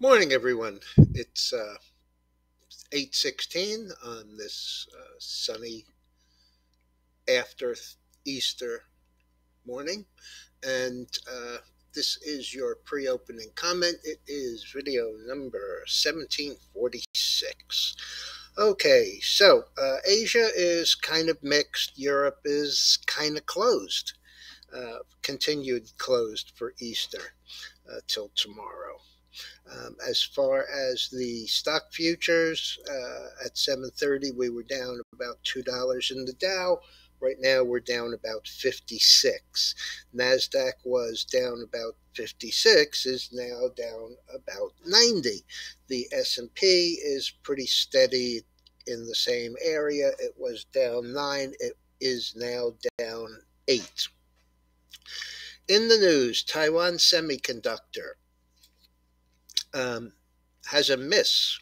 Morning, everyone. It's uh, 8.16 on this uh, sunny after Easter morning. And uh, this is your pre-opening comment. It is video number 1746. Okay, so uh, Asia is kind of mixed. Europe is kind of closed, uh, continued closed for Easter uh, till tomorrow. Um, as far as the stock futures, uh, at 7:30 we were down about two dollars in the Dow. Right now we're down about 56. Nasdaq was down about 56, is now down about 90. The S&P is pretty steady in the same area. It was down nine. It is now down eight. In the news, Taiwan Semiconductor um, has a miss,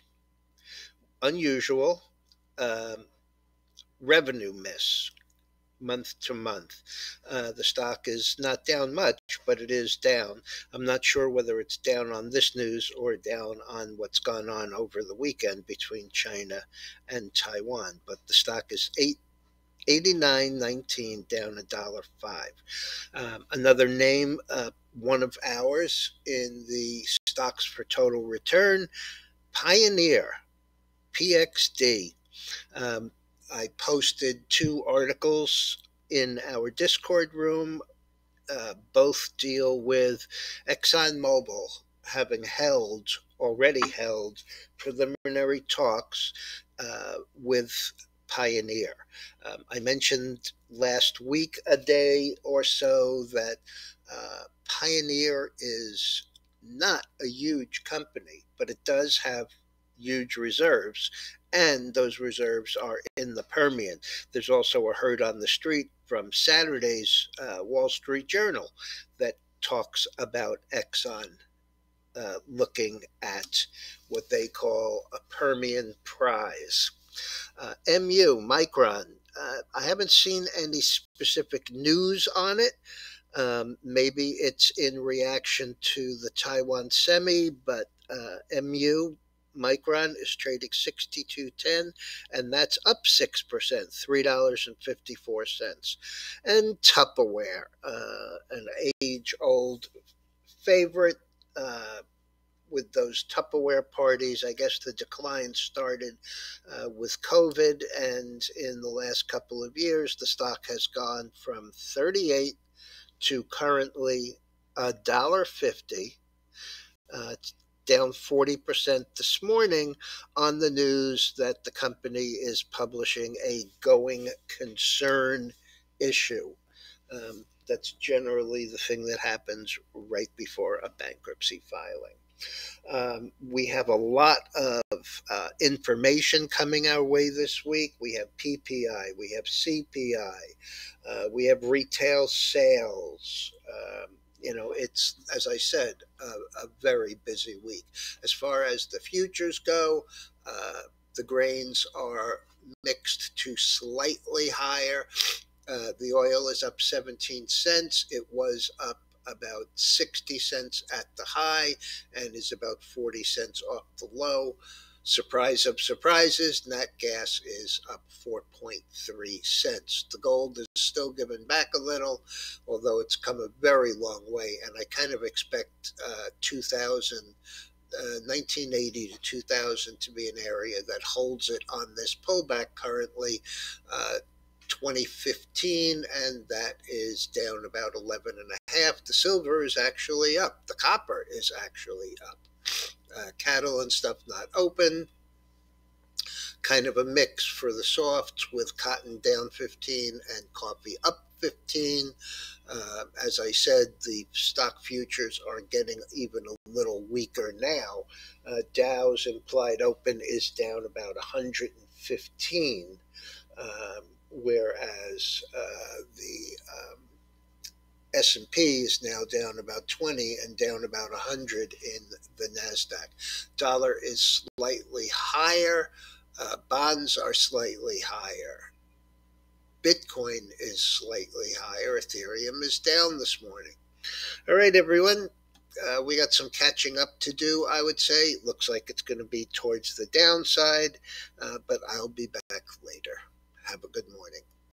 unusual um, revenue miss month to month. Uh, the stock is not down much, but it is down. I'm not sure whether it's down on this news or down on what's gone on over the weekend between China and Taiwan. But the stock is eight. 89.19 down a dollar five. Um, another name, uh, one of ours in the stocks for total return. Pioneer, PXD. Um, I posted two articles in our Discord room. Uh, both deal with ExxonMobil having held, already held, preliminary talks uh, with Pioneer. Um, I mentioned last week, a day or so, that uh, Pioneer is not a huge company, but it does have huge reserves, and those reserves are in the Permian. There's also a Heard on the Street from Saturday's uh, Wall Street Journal that talks about Exxon uh, looking at what they call a Permian prize. Uh, MU, Micron, uh, I haven't seen any specific news on it. Um, maybe it's in reaction to the Taiwan semi, but uh, MU Micron is trading 62.10 and that's up 6%, $3.54. And Tupperware, uh, an age old favorite uh, with those Tupperware parties. I guess the decline started uh, with COVID, and in the last couple of years, the stock has gone from 38 to currently a dollar fifty. Uh, down 40% this morning on the news that the company is publishing a going concern issue. Um, that's generally the thing that happens right before a bankruptcy filing. Um, we have a lot of uh, information coming our way this week. We have PPI, we have CPI, uh, we have retail sales. Um, you know, it's, as I said, a, a, very busy week. As far as the futures go, uh, the grains are mixed to slightly higher. Uh, the oil is up 17 cents. It was up about 60 cents at the high and is about 40 cents off the low. Surprise of surprises, nat gas is up 4.3 cents. The gold is still giving back a little, although it's come a very long way, and I kind of expect uh, 2000. Uh, 1980 to 2000 to be an area that holds it on this pullback currently. Uh, 2015, and that is down about 11 and a half. The silver is actually up. The copper is actually up. Uh, cattle and stuff not open. Kind of a mix for the softs with cotton down 15 and coffee up 15. Uh, as I said, the stock futures are getting even a little weaker now. Uh, Dow's implied open is down about 115. Um, whereas uh, the um, S&P is now down about 20 and down about 100 in the Nasdaq. Dollar is slightly higher. Uh, bonds are slightly higher. Bitcoin is slightly higher. Ethereum is down this morning. All right, everyone. uh, we got some catching up to do, I would say. Looks like it's going to be towards the downside, uh, but I'll be back later. Have a good morning.